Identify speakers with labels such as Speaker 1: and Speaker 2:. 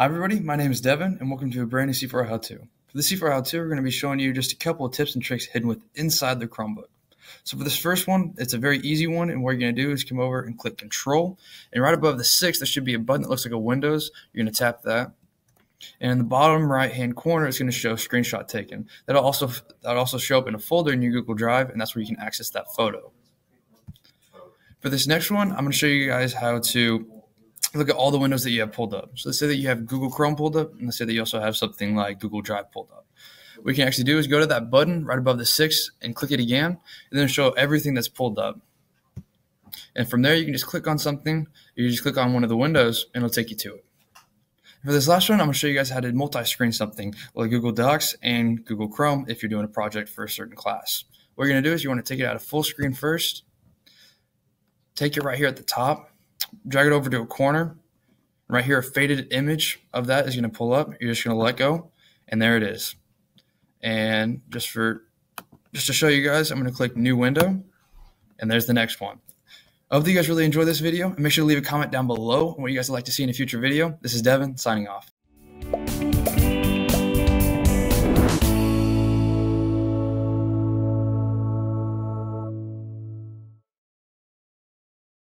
Speaker 1: Hi everybody, my name is Devin and welcome to a brand new C4L How To. For the C4L How To, we're going to be showing you just a couple of tips and tricks hidden with inside the Chromebook. So for this first one, it's a very easy one and what you're going to do is come over and click control and right above the six there should be a button that looks like a Windows. You're going to tap that and in the bottom right hand corner it's going to show screenshot taken. That'll also that'll also show up in a folder in your Google Drive and that's where you can access that photo. For this next one, I'm going to show you guys how to look at all the windows that you have pulled up. So let's say that you have Google Chrome pulled up, and let's say that you also have something like Google Drive pulled up. What you can actually do is go to that button right above the six and click it again, and then show everything that's pulled up. And from there, you can just click on something. You just click on one of the windows, and it'll take you to it. For this last one, I'm going to show you guys how to multi-screen something like Google Docs and Google Chrome if you're doing a project for a certain class. What you're going to do is you want to take it out of full screen first, take it right here at the top, drag it over to a corner. Right here, a faded image of that is going to pull up. You're just going to let go, and there it is. And just for just to show you guys, I'm going to click New Window, and there's the next one. I hope that you guys really enjoyed this video, and make sure to leave a comment down below on what you guys would like to see in a future video. This is Devin, signing off.